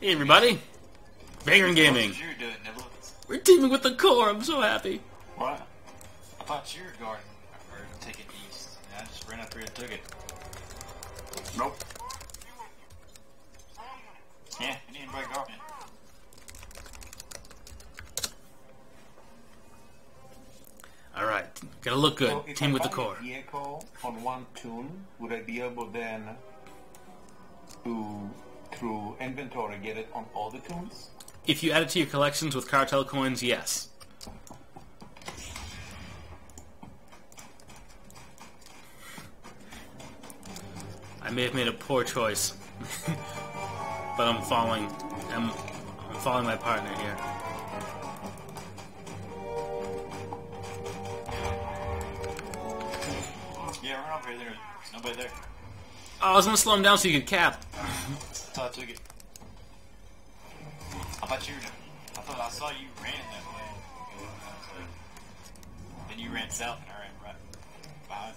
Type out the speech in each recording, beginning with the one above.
Hey everybody, Vagran Gaming. Doing? We're teaming with the core. I'm so happy. What? I thought you were guarding or taking east. And I just ran up here and took it. Nope. Yeah, you didn't break guard. All right, gotta look good. So Team I with the core. a vehicle on one toon, would I be able then to, through inventory, get it on all the toons? If you add it to your collections with cartel coins, yes. I may have made a poor choice, but I'm following. I'm, I'm following my partner here. Yeah, over here. There's nobody there. Oh, I was gonna slow him down so you could cap. I took it. I thought you. I thought I saw you ran that way. Then you ran south and I ran right behind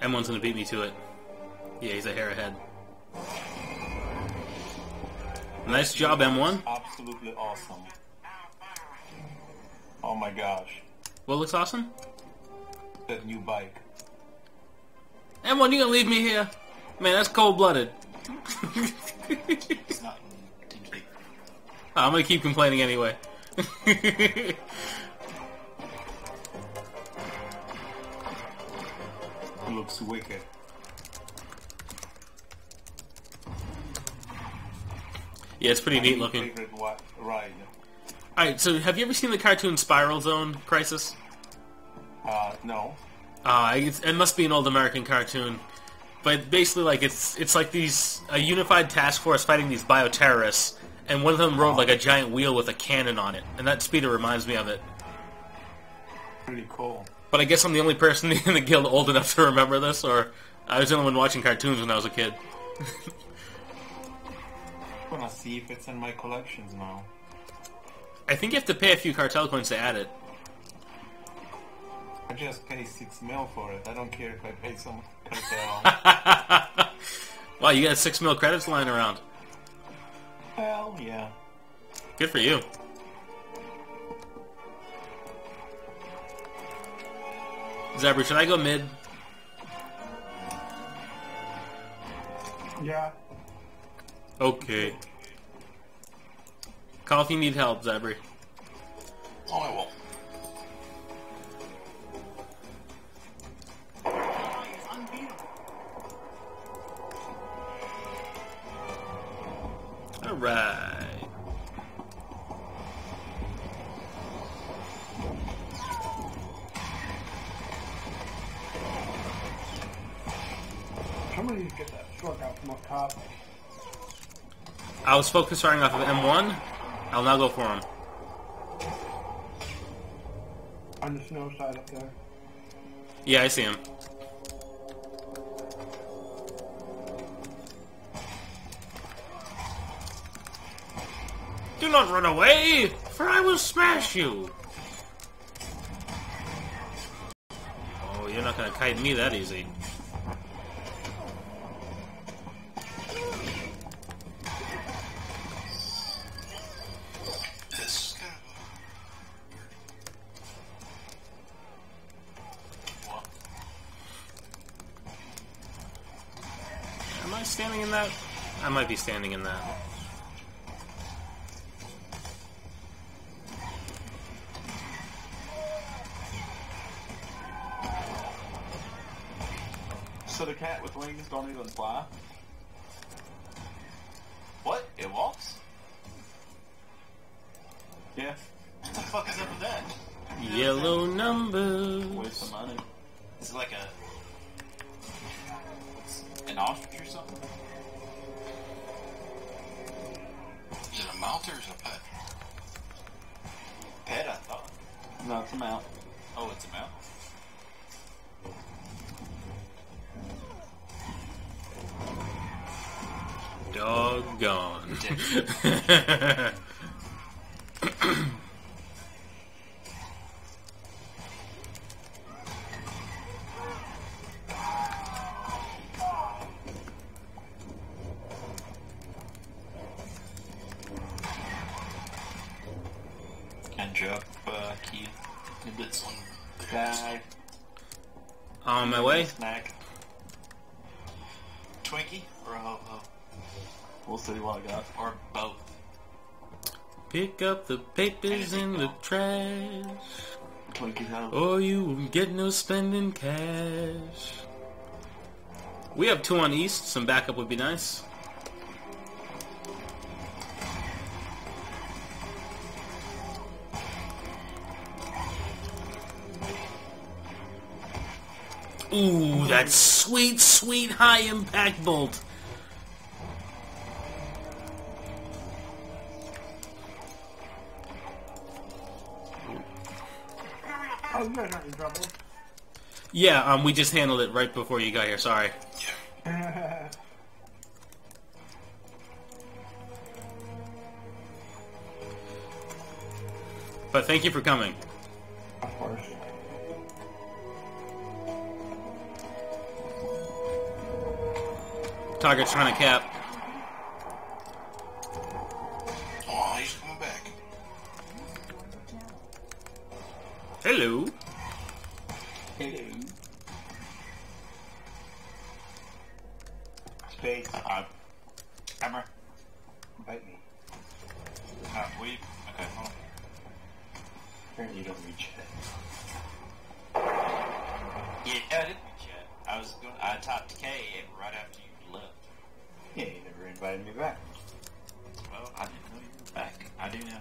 you. M1's gonna beat me to it. Yeah, he's a hair ahead. Nice job, M1. Absolutely awesome. Oh my gosh. What looks awesome? That new bike. M1, you gonna leave me here? Man, that's cold blooded. It's not in TeamSpeak. I'm gonna keep complaining anyway. Looks wicked. Yeah, it's pretty neat looking. Favorite ride. Alright, so have you ever seen the cartoon Spiral Zone Crisis? Uh, no. Uh, it must be an old American cartoon. But basically, like, it's it's like these a unified task force fighting these bioterrorists, and one of them rode like a giant wheel with a cannon on it, and that speeder reminds me of it. Pretty cool. But I guess I'm the only person in the guild old enough to remember this, or I was the only one watching cartoons when I was a kid. Gonna see if it's in my collections now. I think you have to pay a few cartel coins to add it. I just pay six mil for it. I don't care if I pay some cartel. wow, you got six mil credits lying around. Hell yeah. Good for you. Zebra, should I go mid? Yeah. Okay. Call if you need help, Zebra. Oh, I won't. Alright. Somebody get that truck out from up top. I was focused starting off of M1. I'll now go for him. On the snow side up there. Yeah, I see him. Do not run away, for I will smash you. Oh, you're not gonna kite me that easy. I might be standing in that. So the cat with wings don't even fly? What? It walks? Yeah. What the fuck is up with that? Yellow numbers. Waste of money. Is it like a an ostrich or something? Mount or is it a pet? Pet, I thought. No, it's a mount. Oh, it's a mount. Doggone. And drop uh, key. On Guy, On my way. snack. Twinkie or ho ho We'll see what I got. or both. Pick up the papers in the trash, or you won't get no spending cash. We have two on east. Some backup would be nice. Ooh, that sweet, sweet high impact bolt. Oh, you guys aren't in trouble. Yeah, um, we just handled it right before you got here. Sorry. But thank you for coming. Target's trying to cap. Oh, he's coming back. Hello. Hey. Space. Uh, camera. Bite me. Uh, we. Okay, hold on. Apparently you don't reach it. Yeah, I did reach yet. I was going. I tapped K and right after you left. Yeah, you never invited me back. Well, I didn't know you were back. I do now.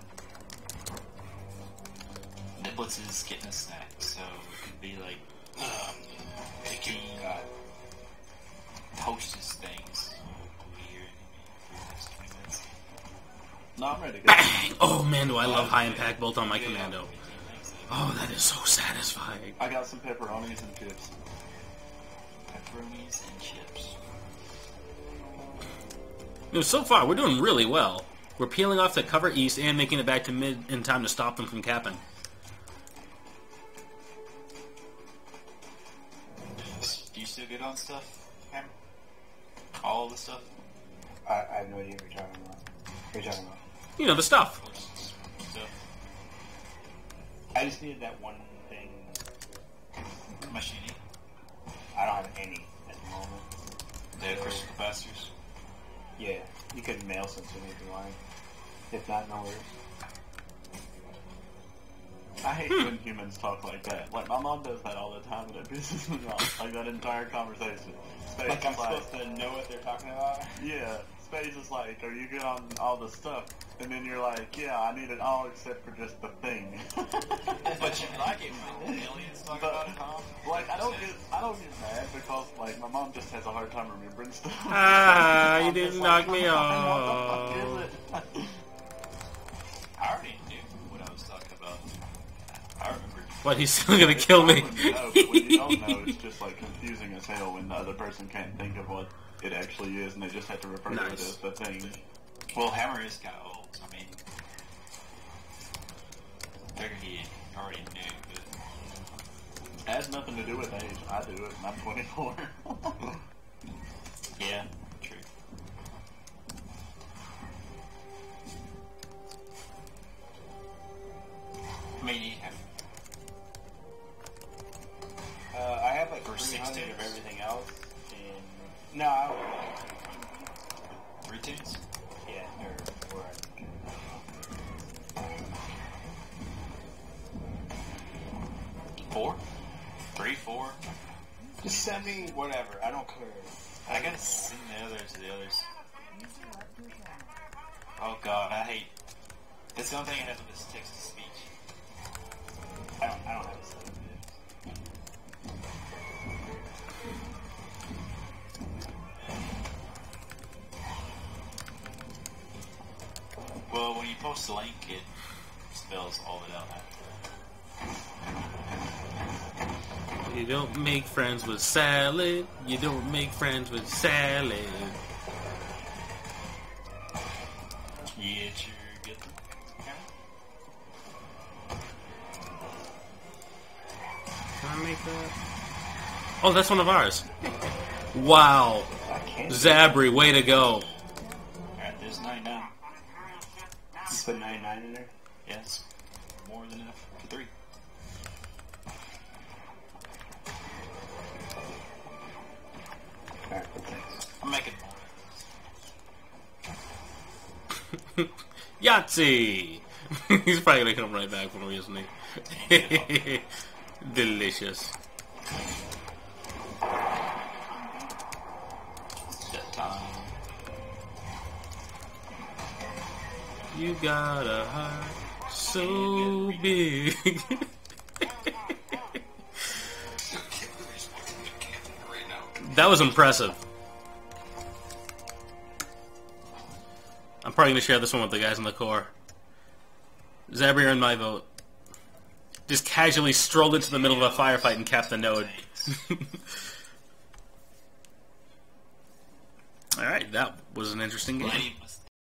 Niblets is getting a snack, so it could be like Um, picking uh, hostess things. We'll be here in the next 20 minutes. No, I'm ready to go. Bang! Oh man, do I love high impact bolt on my commando. Oh, that is so satisfying. I got some pepperonis and chips. Pepperonis and chips. You know, so far we're doing really well. We're peeling off to cover east and making it back to mid in time to stop them from capping. Do you still get on stuff, Hammer? All the stuff? I, I have no idea what you're talking about. What are you talking about? You know the stuff. Stuff? I just needed that one thing. Machine? I don't have any at the moment. The crystal capacitors? Yeah, you could mail some to me if you want. If not, no worries. I hate hmm. when humans talk like that. Like my mom does that all the time, and it pisses me off. Like that entire conversation. Space Like I'm like, supposed to know what they're talking about? yeah. Space is like, are you good on all the stuff? And then you're like, yeah, I need it all except for just the thing. But you like it when aliens talk But- about it, huh? like I don't get, I don't get mad because like my mom just has a hard time remembering stuff. Ah, you didn't knock like, me "Mom, What off." the fuck is it? I already knew what I was talking about. I remembered. But he's still gonna kill me. When you know, but when you don't know, it's just like confusing as hell when the other person can't think of what it actually is, and they just have to refer to it Nice. as the thing. Well, Hammer is kind of old. I mean, figured he already knew, but It has nothing to do with age. I do it, and I'm 24. yeah, true. I mean, he have Uh, I have like For 300 of everything else. No, I don't three toons. Yeah, or four. Four? Three, four? Just send me whatever. I don't care. I gotta send the others to the others. Oh god, I hate. That's the only thing I have with this text to speech. I don't. I don't have to Well, when you post the link, it spells all of it out. You don't make friends with salad. You don't make friends with salad. Yeah, sure, good. Can I make that? Oh, that's one of ours. Wow. I. Zabri, way to go. Alright, there's nine You put 99 in there. Yes. more than enough for three. Alright, thanks. I'm making more. Yahtzee! He's probably gonna come right back for me, isn't he? Delicious. You got a heart so big. That was impressive. I'm probably gonna share this one with the guys in the core. Zabri earned my vote. Just casually strolled into the middle of a firefight and capped the node. Alright, that was an interesting game.